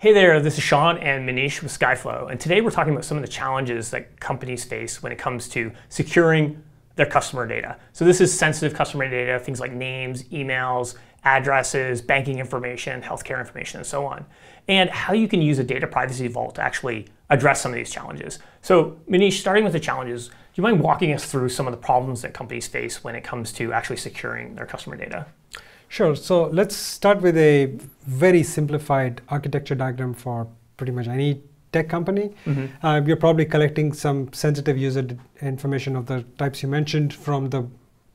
Hey there, this is Sean and Manish with Skyflow, and today we're talking about some of the challenges that companies face when it comes to securing their customer data. So this is sensitive customer data, things like names, emails, addresses, banking information, healthcare information, and so on. And how you can use a data privacy vault to actually address some of these challenges. So Manish, starting with the challenges, do you mind walking us through some of the problems that companies face when it comes to actually securing their customer data? Sure. So let's start with a very simplified architecture diagram for pretty much any tech company. Mm-hmm. Uh, you're probably collecting some sensitive user information of the types you mentioned from the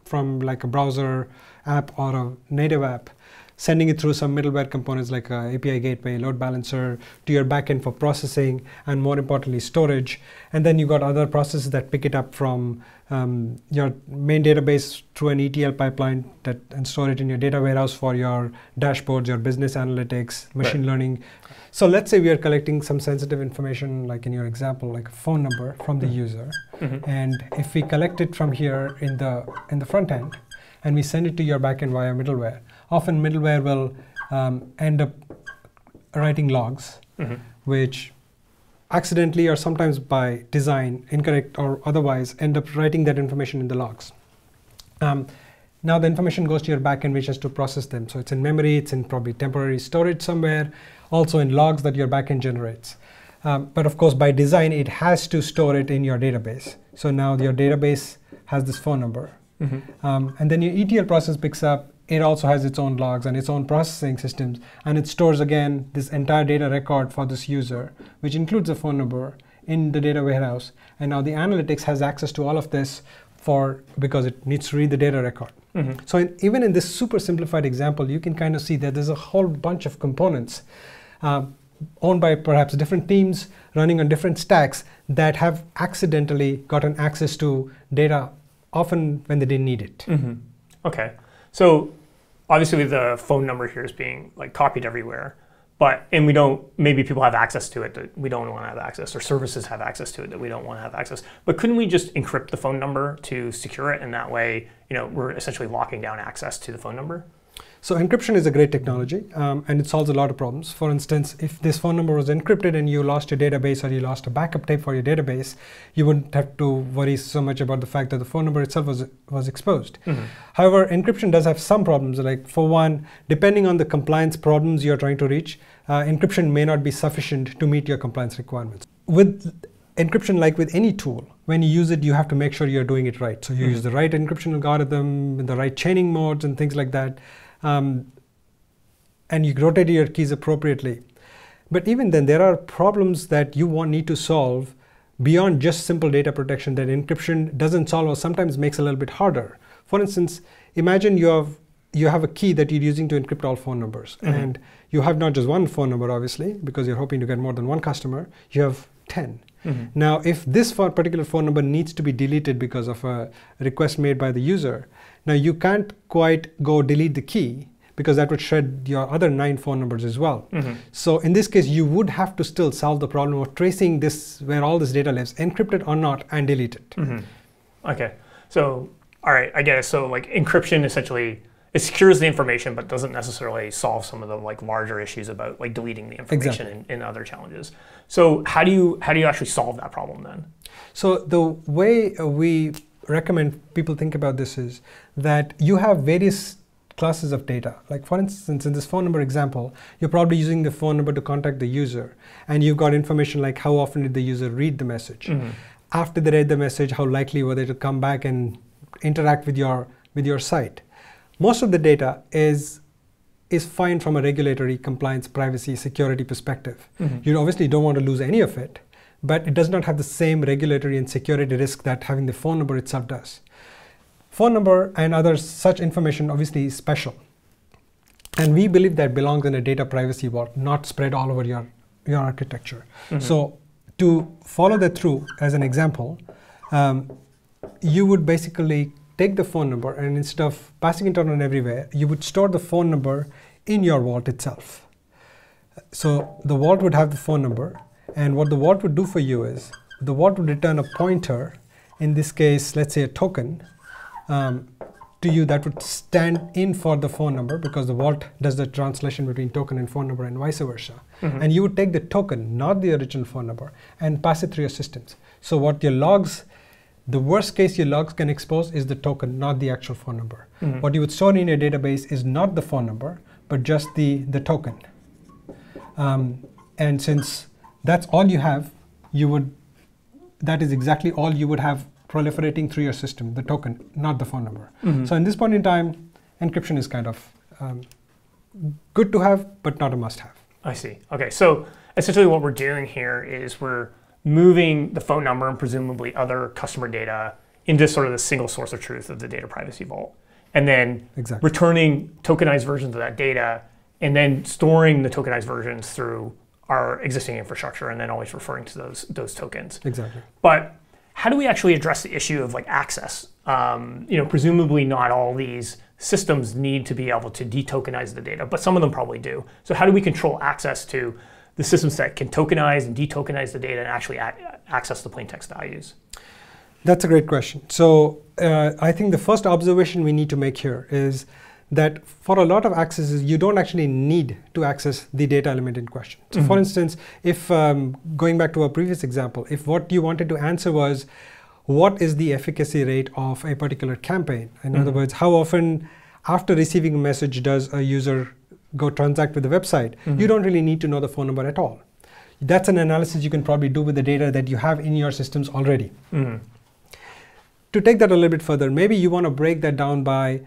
from like a browser app or a native app sending it through some middleware components like a API gateway, load balancer to your backend for processing, and more importantly, storage. And then you got other processes that pick it up from um, your main database through an ETL pipeline that and store it in your data warehouse for your dashboards, your business analytics, machine right. learning. So let's say we are collecting some sensitive information, like in your example, like a phone number from the mm-hmm. user, mm-hmm. and if we collect it from here in the in the front end, and we send it to your backend via middleware often middleware will um, end up writing logs, mm-hmm. which accidentally or sometimes by design, incorrect or otherwise, end up writing that information in the logs. Um, now the information goes to your backend, which has to process them. So it's in memory, it's in probably temporary storage somewhere, also in logs that your backend generates. Um, but of course, by design, it has to store it in your database. So now your database has this phone number. Mm-hmm. Um, and then your ETL process picks up it also has its own logs and its own processing systems and it stores again this entire data record for this user which includes a phone number in the data warehouse and now the analytics has access to all of this for because it needs to read the data record mm-hmm. so in, even in this super simplified example you can kind of see that there's a whole bunch of components uh, owned by perhaps different teams running on different stacks that have accidentally gotten access to data often when they didn't need it mm-hmm. okay so obviously the phone number here is being like copied everywhere, but and we don't maybe people have access to it that we don't want to have access or services have access to it that we don't want to have access. But couldn't we just encrypt the phone number to secure it and that way, you know, we're essentially locking down access to the phone number? So encryption is a great technology um, and it solves a lot of problems. For instance, if this phone number was encrypted and you lost your database or you lost a backup tape for your database, you wouldn't have to worry so much about the fact that the phone number itself was, was exposed. Mm-hmm. However, encryption does have some problems. Like for one, depending on the compliance problems you're trying to reach, uh, encryption may not be sufficient to meet your compliance requirements. With encryption, like with any tool, when you use it, you have to make sure you're doing it right. So you mm-hmm. use the right encryption algorithm, the right chaining modes, and things like that um, and you rotate your keys appropriately. But even then, there are problems that you want, need to solve beyond just simple data protection that encryption doesn't solve or sometimes makes a little bit harder. For instance, imagine you have you have a key that you're using to encrypt all phone numbers, mm-hmm. and you have not just one phone number, obviously, because you're hoping to get more than one customer. You have 10. Mm-hmm. Now, if this particular phone number needs to be deleted because of a request made by the user, now you can't quite go delete the key because that would shred your other nine phone numbers as well. Mm-hmm. So in this case, you would have to still solve the problem of tracing this where all this data lives, encrypted or not, and delete it. Mm-hmm. Okay. So all right, I get it. So like encryption essentially it secures the information but doesn't necessarily solve some of the like larger issues about like deleting the information exactly. and, and other challenges. So how do you how do you actually solve that problem then? So the way we recommend people think about this is that you have various classes of data. Like for instance, in this phone number example, you're probably using the phone number to contact the user, and you've got information like how often did the user read the message. Mm-hmm. After they read the message, how likely were they to come back and interact with your with your site. Most of the data is is fine from a regulatory compliance, privacy, security perspective. Mm-hmm. You obviously don't want to lose any of it, but it does not have the same regulatory and security risk that having the phone number itself does. Phone number and other such information obviously is special. And we believe that belongs in a data privacy vault, not spread all over your, your architecture. Mm-hmm. So to follow that through, as an example, um, you would basically take the phone number and instead of passing it on everywhere, you would store the phone number in your vault itself. So the vault would have the phone number and what the vault would do for you is the vault would return a pointer, in this case, let's say a token, um, to you that would stand in for the phone number because the vault does the translation between token and phone number and vice versa. Mhm. And you would take the token, not the original phone number, and pass it through your systems. So what your logs, the worst case your logs can expose is the token, not the actual phone number. Mhm. What you would store in your database is not the phone number, but just the, the token. Um, and since that's all you have, you would, that is exactly all you would have proliferating through your system, the token, not the phone number. Mhm. So in this point in time, encryption is kind of um, good to have, but not a must-have. I see. Okay, so essentially what we're doing here is we're moving the phone number and presumably other customer data into sort of the single source of truth of the data privacy vault. And then Exactly. returning tokenized versions of that data and then storing the tokenized versions through our existing infrastructure and then always referring to those those tokens. Exactly. But how do we actually address the issue of like access? Um, you know, presumably not all these systems need to be able to detokenize the data, but some of them probably do. So how do we control access to the systems that can tokenize and detokenize the data and actually ac- access the plaintext values? That's a great question. So uh, I think the first observation we need to make here is that for a lot of accesses, you don't actually need to access the data element in question. So for Mhm. instance, if um, going back to our previous example, if what you wanted to answer was what is the efficacy rate of a particular campaign? In other Mhm. words, how often after receiving a message does a user go transact with the website? Mhm. You don't really need to know the phone number at all. That's an analysis you can probably do with the data that you have in your systems already Mhm. to take that a little bit further, maybe you want to break that down by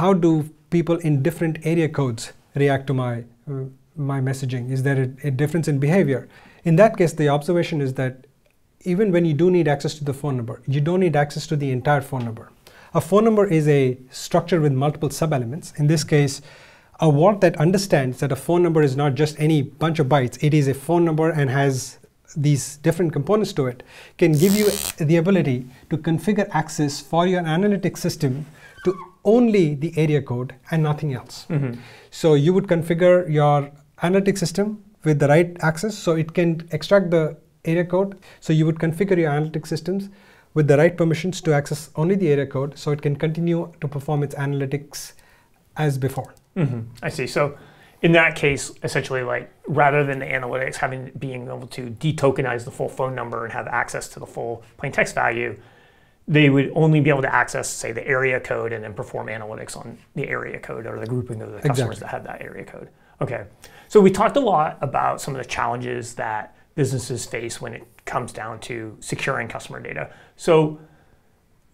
how do people in different area codes react to my uh, my messaging? Is there a, a difference in behavior? In that case, the observation is that even when you do need access to the phone number, you don't need access to the entire phone number. A phone number is a structure with multiple sub-elements. In this case, a vault that understands that a phone number is not just any bunch of bytes, it is a phone number and has these different components to it, can give you the ability to configure access for your analytics system to only the area code and nothing else. Mhm. So you would configure your analytics system with the right access so it can extract the area code. So you would configure your analytics systems with the right permissions to access only the area code so it can continue to perform its analytics as before. Mhm. I see. So in that case, essentially, like rather than the analytics having being able to detokenize the full phone number and have access to the full plain text value, they would only be able to access, say, the area code and then perform analytics on the area code or the grouping of the customers Exactly. that have that area code. Okay. So we talked a lot about some of the challenges that businesses face when it comes down to securing customer data. So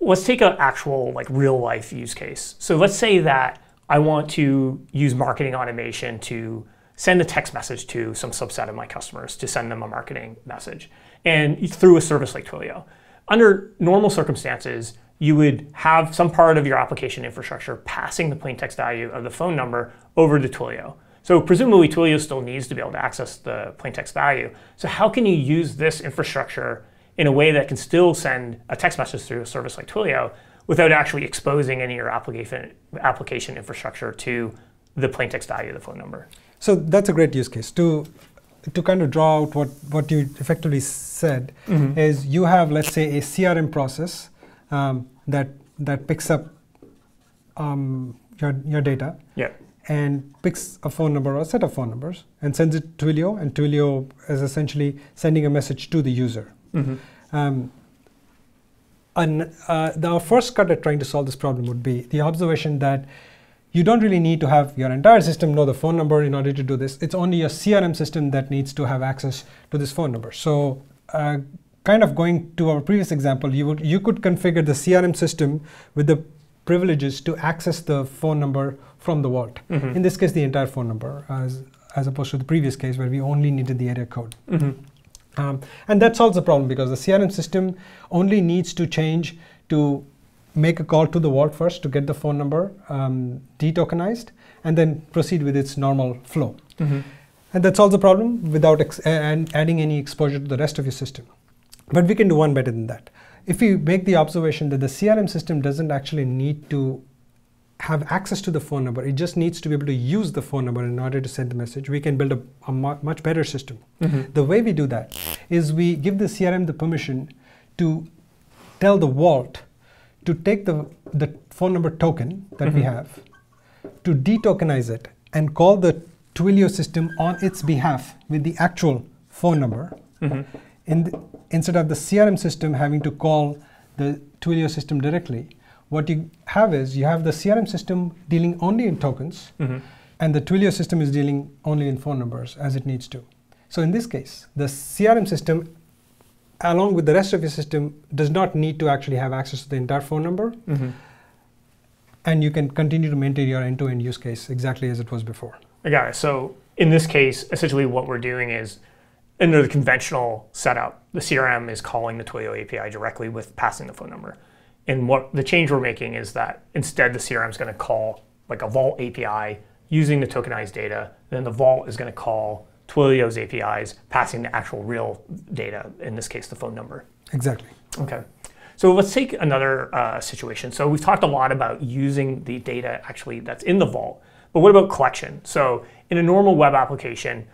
let's take an actual like real life use case. So let's say that I want to use marketing automation to send a text message to some subset of my customers to send them a marketing message and through a service like Twilio. Under normal circumstances, you would have some part of your application infrastructure passing the plain text value of the phone number over to Twilio. So presumably Twilio still needs to be able to access the plain text value. So how can you use this infrastructure in a way that can still send a text message through a service like Twilio without actually exposing any of your application application infrastructure to the plain text value of the phone number? So that's a great use case. To to kind of draw out what, what you effectively said Mhm. is you have let's say a CRM process um, that that picks up um, your your data Yeah. and picks a phone number or a set of phone numbers and sends it to Twilio, and Twilio is essentially sending a message to the user. Mhm. Um, and uh, the, our first cut at trying to solve this problem would be the observation that you don't really need to have your entire system know the phone number in order to do this. It's only your CRM system that needs to have access to this phone number. So, uh, kind of going to our previous example, you would you could configure the CRM system with the privileges to access the phone number from the vault. Mhm. In this case, the entire phone number, as as opposed to the previous case where we only needed the area code. Mhm. Um, and that solves the problem because the CRM system only needs to change to make a call to the vault first to get the phone number um, detokenized and then proceed with its normal flow. Mhm. And that solves the problem without ex- and adding any exposure to the rest of your system. But we can do one better than that. If we make the observation that the CRM system doesn't actually need to have access to the phone number, it just needs to be able to use the phone number in order to send the message, we can build a, a mu- much better system. Mhm. The way we do that is we give the CRM the permission to tell the vault to take the, the phone number token that we mm-hmm. have, to detokenize it, and call the Twilio system on its behalf with the actual phone number, mm-hmm. in the, instead of the CRM system having to call the Twilio system directly, what you have is you have the CRM system dealing only in tokens, mm-hmm. and the Twilio system is dealing only in phone numbers as it needs to. So in this case, the CRM system, along with the rest of your system, does not need to actually have access to the entire phone number, mm-hmm. and you can continue to maintain your end-to-end use case exactly as it was before. I got it. So in this case, essentially what we're doing is under the conventional setup, the CRM is calling the Twilio API directly with passing the phone number. And what the change we're making is that instead the CRM is going to call like a Vault API using the tokenized data. Then the Vault is going to call Twilio's APIs, passing the actual real data, in this case, the phone number. Exactly. Okay. So let's take another uh, situation. So we've talked a lot about using the data actually that's in the vault, but what about collection? So in a normal web application,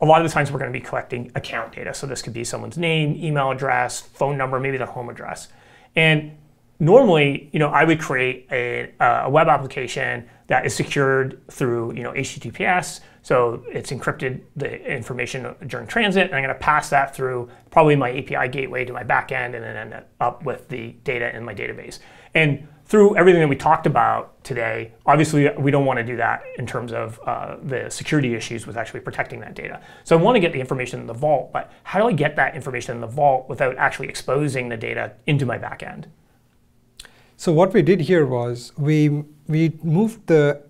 a lot of the times we're going to be collecting account data. So this could be someone's name, email address, phone number, maybe their home address. And normally, you know, I would create a, a web application that is secured through, you know, HTTPS. So it's encrypted the information during transit, and I'm going to pass that through probably my API gateway to my backend, and then end up with the data in my database. And through everything that we talked about today, obviously we don't want to do that in terms of uh, the security issues with actually protecting that data. So I want to get the information in the vault, but how do I get that information in the vault without actually exposing the data into my backend? So what we did here was we we moved the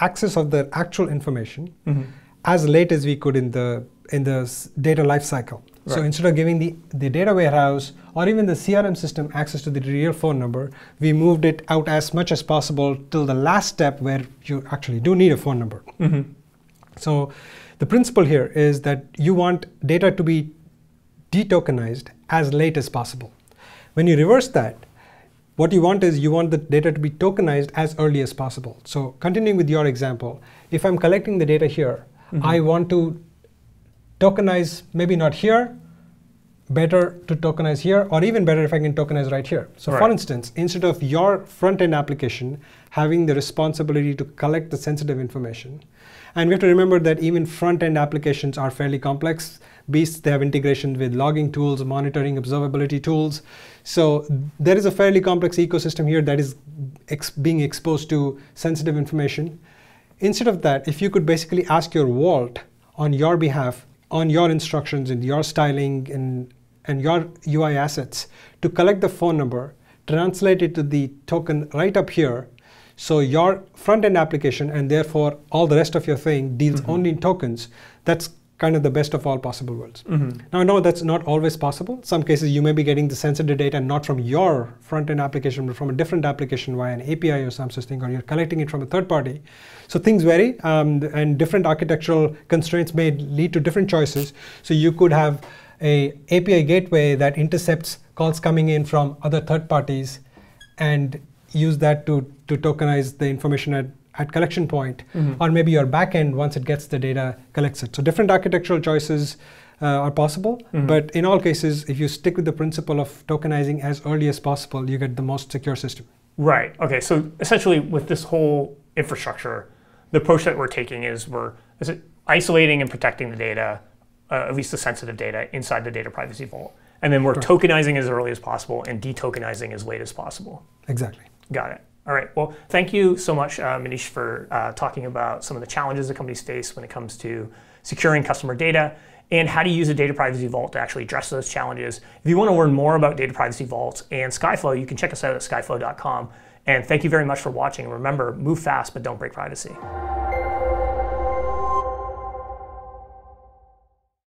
access of the actual information mm-hmm. as late as we could in the in the data lifecycle. So instead of giving the, the data warehouse or even the CRM system access to the real phone number, we moved it out as much as possible till the last step where you actually do need a phone number. Mm-hmm. So the principle here is that you want data to be detokenized as late as possible. When you reverse that, what you want is you want the data to be tokenized as early as possible. So continuing with your example, if I'm collecting the data here, mm-hmm. I want to tokenize maybe not here, better to tokenize here, or even better if I can tokenize right here. So for instance, instead of your front-end application having the responsibility to collect the sensitive information, and we have to remember that even front-end applications are fairly complex beasts. They have integration with logging tools, monitoring, observability tools. So there is a fairly complex ecosystem here that is ex- being exposed to sensitive information. Instead of that, if you could basically ask your vault on your behalf, on your instructions and your styling and, and your UI assets to collect the phone number, translate it to the token right up here. So your front end application and therefore all the rest of your thing deals only in tokens. That's kind of the best of all possible worlds. Now, I know that's not always possible. Some cases you may be getting the sensitive data not from your front end application, but from a different application via an API or some such thing, or you're collecting it from a third party. So things vary, um, and different architectural constraints may lead to different choices. So you could have a API gateway that intercepts calls coming in from other third parties and use that to, to tokenize the information at, at collection point. or maybe your backend once it gets the data collects it. So different architectural choices uh, are possible, but in all cases, if you stick with the principle of tokenizing as early as possible, you get the most secure system. Right. Okay. So essentially, with this whole infrastructure, the approach that we're taking is we're is isolating and protecting the data, uh, at least the sensitive data, inside the data privacy vault, and then we're tokenizing as early as possible and detokenizing as late as possible. Exactly. Got it. All right. Well, thank you so much, uh, Manish, for uh, talking about some of the challenges that companies face when it comes to securing customer data and how to use a data privacy vault to actually address those challenges. If you want to learn more about data privacy vaults and Skyflow, you can check us out at skyflow.com. And thank you very much for watching. And remember, move fast, but don't break privacy.